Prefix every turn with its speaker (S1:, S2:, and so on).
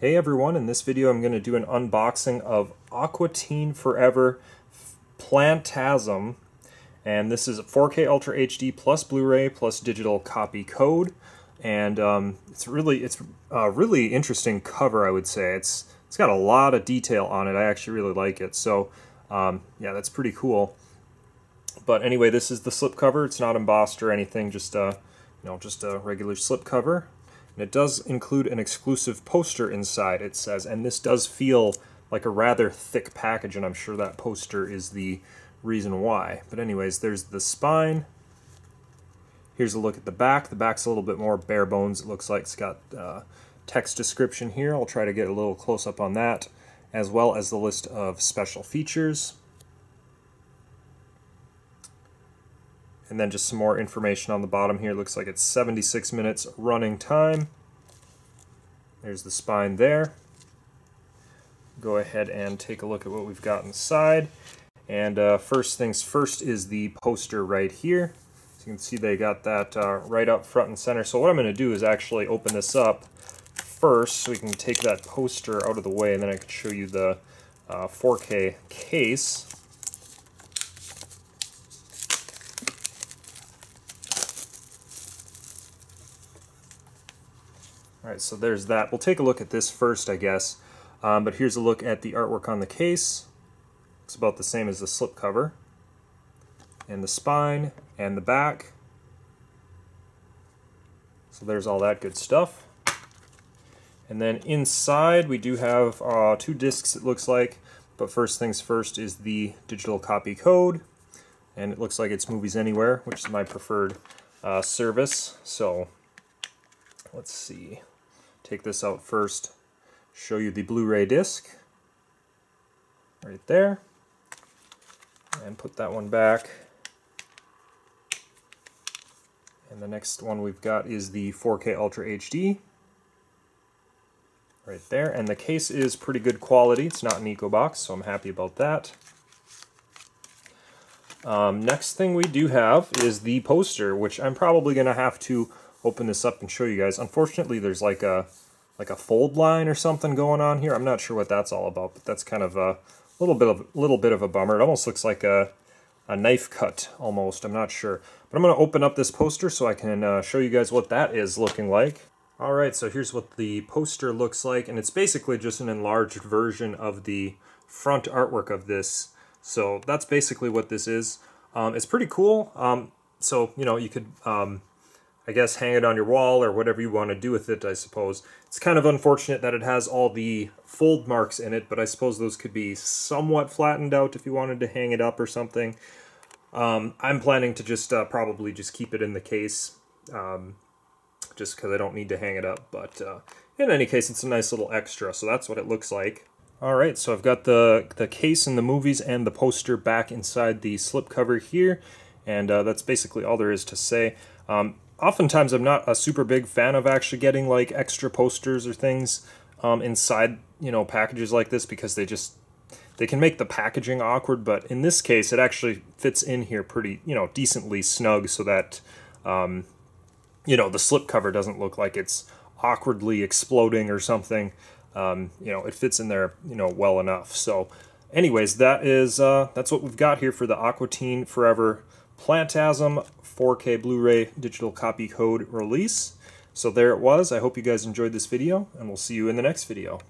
S1: Hey everyone, in this video I'm going to do an unboxing of Aqua Teen Forever Plantasm and this is a 4K Ultra HD plus Blu-ray plus digital copy code and um, it's really it's a really interesting cover I would say. It's It's got a lot of detail on it. I actually really like it. So um, yeah, that's pretty cool. But anyway, this is the slip cover. It's not embossed or anything, just a, you know, just a regular slip cover. And it does include an exclusive poster inside, it says, and this does feel like a rather thick package, and I'm sure that poster is the reason why. But anyways, there's the spine. Here's a look at the back. The back's a little bit more bare bones, it looks like. It's got uh, text description here. I'll try to get a little close up on that, as well as the list of special features. And then just some more information on the bottom here. Looks like it's 76 minutes running time. There's the spine there. Go ahead and take a look at what we've got inside. And uh, first things first is the poster right here. So you can see they got that uh, right up front and center. So what I'm going to do is actually open this up first so we can take that poster out of the way and then I can show you the uh, 4K case. All right, so there's that. We'll take a look at this first, I guess. Um, but here's a look at the artwork on the case. It's about the same as the slipcover. And the spine and the back. So there's all that good stuff. And then inside we do have uh, two discs it looks like. But first things first is the digital copy code. And it looks like it's Movies Anywhere, which is my preferred uh, service. So let's see take this out first, show you the Blu-ray disc right there, and put that one back. And the next one we've got is the 4K Ultra HD right there. And the case is pretty good quality. It's not an EcoBox, so I'm happy about that. Um, next thing we do have is the poster, which I'm probably going to have to open this up and show you guys. Unfortunately, there's like a like a fold line or something going on here. I'm not sure what that's all about, but that's kind of a little bit of a little bit of a bummer. It almost looks like a a knife cut almost. I'm not sure, but I'm going to open up this poster so I can uh, show you guys what that is looking like. All right, so here's what the poster looks like, and it's basically just an enlarged version of the front artwork of this. So that's basically what this is. Um, it's pretty cool. Um, so, you know, you could um, I guess, hang it on your wall or whatever you want to do with it, I suppose. It's kind of unfortunate that it has all the fold marks in it, but I suppose those could be somewhat flattened out if you wanted to hang it up or something. Um, I'm planning to just uh, probably just keep it in the case, um, just because I don't need to hang it up. But uh, in any case, it's a nice little extra, so that's what it looks like. All right, so I've got the, the case and the movies and the poster back inside the slipcover here, and uh, that's basically all there is to say. Um, oftentimes I'm not a super big fan of actually getting like extra posters or things um, inside you know packages like this because they just they can make the packaging awkward but in this case it actually fits in here pretty you know decently snug so that um, you know the slip cover doesn't look like it's awkwardly exploding or something. Um, you know it fits in there you know well enough. So anyways that is uh, that's what we've got here for the Aqua Teen Forever Plantasm 4K Blu-ray digital copy code release. So there it was. I hope you guys enjoyed this video, and we'll see you in the next video.